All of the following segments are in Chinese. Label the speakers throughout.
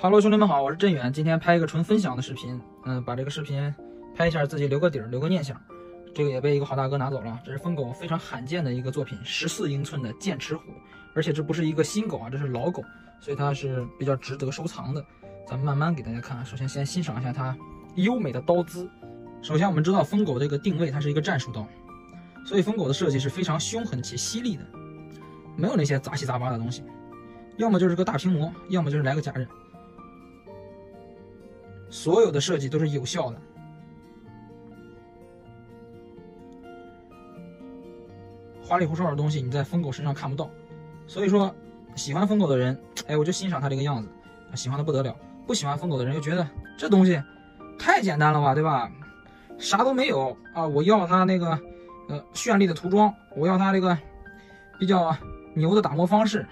Speaker 1: 哈喽兄弟们好，我是镇远，今天拍一个纯分享的视频，嗯，把这个视频拍一下，自己留个底儿，留个念想。这个也被一个好大哥拿走了，这是疯狗非常罕见的一个作品，十四英寸的剑齿虎，而且这不是一个新狗啊，这是老狗，所以它是比较值得收藏的。咱们慢慢给大家看，首先先欣赏一下它优美的刀姿。首先我们知道疯狗这个定位，它是一个战术刀，所以疯狗的设计是非常凶狠且犀利的，没有那些杂七杂八的东西，要么就是个大平模，要么就是来个假刃。所有的设计都是有效的，花里胡哨的东西你在疯狗身上看不到，所以说喜欢疯狗的人，哎，我就欣赏它这个样子，喜欢的不得了；不喜欢疯狗的人又觉得这东西太简单了吧，对吧？啥都没有啊！我要它那个呃绚丽的涂装，我要它这个比较牛的打磨方式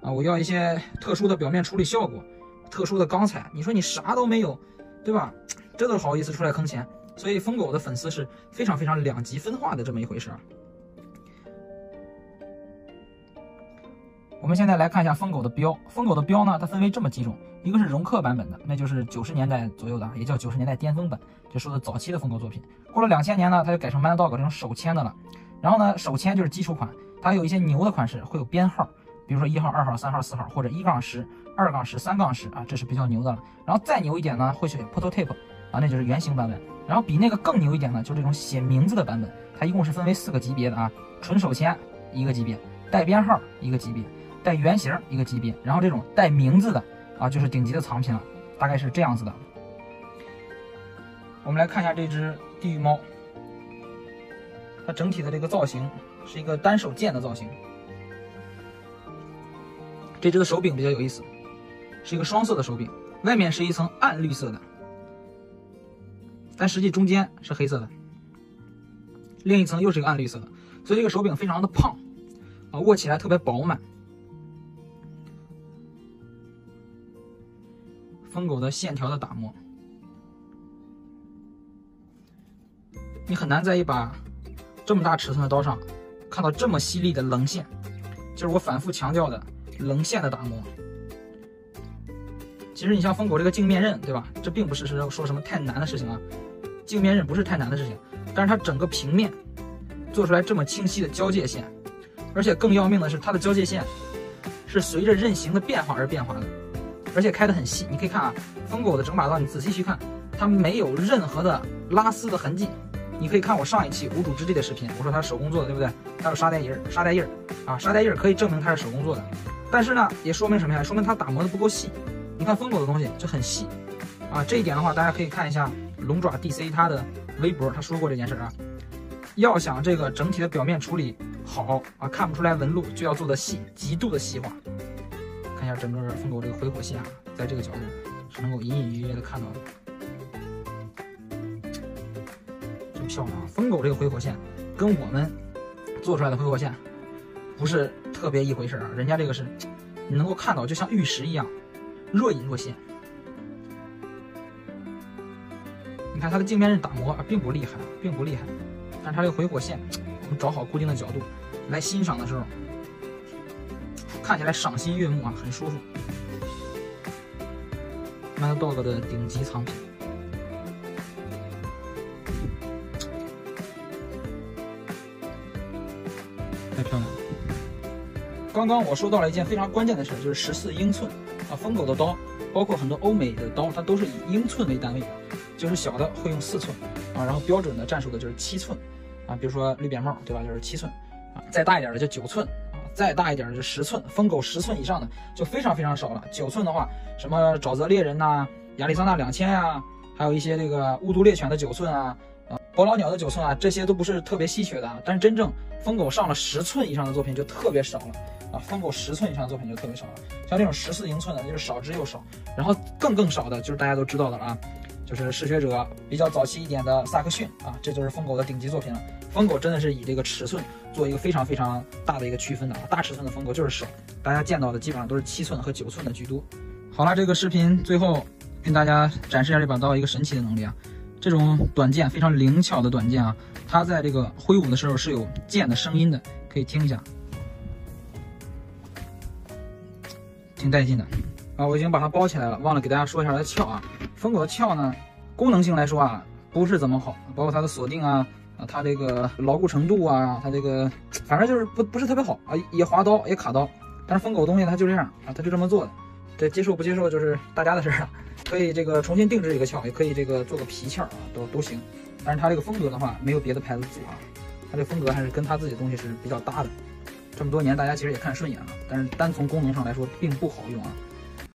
Speaker 1: 啊，我要一些特殊的表面处理效果。特殊的钢材，你说你啥都没有，对吧？这都好意思出来坑钱，所以疯狗的粉丝是非常非常两极分化的这么一回事。我们现在来看一下疯狗的标，疯狗的标呢，它分为这么几种，一个是容克版本的，那就是九十年代左右的，也叫九十年代巅峰版，就说的早期的疯狗作品。过了两千年呢，它就改成 Man Dog 这种手签的了。然后呢，手签就是基础款，它有一些牛的款式会有编号。比如说一号、二号、三号、四号，或者一杠十、二杠十、三杠十啊，这是比较牛的了。然后再牛一点呢，会是 prototype 啊，那就是原型版本。然后比那个更牛一点呢，就是这种写名字的版本。它一共是分为四个级别的啊，纯手签一个级别，带编号一个级别，带原型一个级别，然后这种带名字的啊，就是顶级的藏品了，大概是这样子的。我们来看一下这只地狱猫，它整体的这个造型是一个单手剑的造型。这只的手柄比较有意思，是一个双色的手柄，外面是一层暗绿色的，但实际中间是黑色的，另一层又是一个暗绿色的，所以这个手柄非常的胖啊，握起来特别饱满。疯狗的线条的打磨，你很难在一把这么大尺寸的刀上看到这么犀利的棱线，就是我反复强调的。棱线的打磨，其实你像疯狗这个镜面刃，对吧？这并不是说说什么太难的事情啊，镜面刃不是太难的事情，但是它整个平面做出来这么清晰的交界线，而且更要命的是它的交界线是随着刃形的变化而变化的，而且开得很细。你可以看啊，疯狗的整把刀，你仔细去看，它没有任何的拉丝的痕迹。你可以看我上一期无主之地的视频，我说它是手工做的，对不对？还有沙袋印儿，沙袋印儿啊，沙袋印儿可以证明它是手工做的。但是呢，也说明什么呀？说明它打磨的不够细。你看疯狗的东西就很细啊，这一点的话，大家可以看一下龙爪 DC 它的微博，他说过这件事啊。要想这个整体的表面处理好啊，看不出来纹路，就要做的细，极度的细化。看一下整个疯狗这个回火线啊，在这个角度是能够隐隐约约的看到的，真漂亮啊！疯狗这个回火线跟我们做出来的回火线不是。特别一回事啊，人家这个是，你能够看到，就像玉石一样，若隐若现。你看它的镜面刃打磨啊，并不厉害，并不厉害，但是它这个回火线，我们找好固定的角度来欣赏的时候，看起来赏心悦目啊，很舒服。Mad Dog 的顶级藏品，太漂亮了。刚刚我说到了一件非常关键的事，就是十四英寸啊，疯狗的刀，包括很多欧美的刀，它都是以英寸为单位的，就是小的会用四寸啊，然后标准的战术的就是七寸啊，比如说绿扁帽，对吧？就是七寸啊，再大一点的就九寸啊，再大一点的就十寸，疯狗十寸以上的就非常非常少了。九寸的话，什么沼泽猎人呐、亚利桑那两千呀，还有一些这个雾都猎犬的九寸啊。啊伯劳鸟的九寸啊，这些都不是特别稀缺的啊，但是真正疯狗上了十寸以上的作品就特别少了啊，疯狗十寸以上的作品就特别少了，像这种十四英寸的，就是少之又少。然后更更少的就是大家都知道的了啊，就是嗜血者比较早期一点的萨克逊啊，这就是疯狗的顶级作品了。疯狗真的是以这个尺寸做一个非常非常大的一个区分的啊，大尺寸的疯狗就是少，大家见到的基本上都是七寸和九寸的居多。好了，这个视频最后跟大家展示一下这把刀一个神奇的能力啊。这种短剑非常灵巧的短剑啊，它在这个挥舞的时候是有剑的声音的，可以听一下，挺带劲的。啊，我已经把它包起来了，忘了给大家说一下它的鞘啊。疯狗的鞘呢，功能性来说啊，不是怎么好，包括它的锁定啊，啊，它这个牢固程度啊，它这个反正就是不不是特别好啊，也划刀也卡刀。但是疯狗东西它就这样啊，它就这么做的，这接受不接受就是大家的事儿了。可以这个重新定制一个鞘，也可以这个做个皮鞘啊，都都行。但是它这个风格的话，没有别的牌子做啊，它这风格还是跟它自己的东西是比较搭的。这么多年大家其实也看顺眼了，但是单从功能上来说并不好用啊。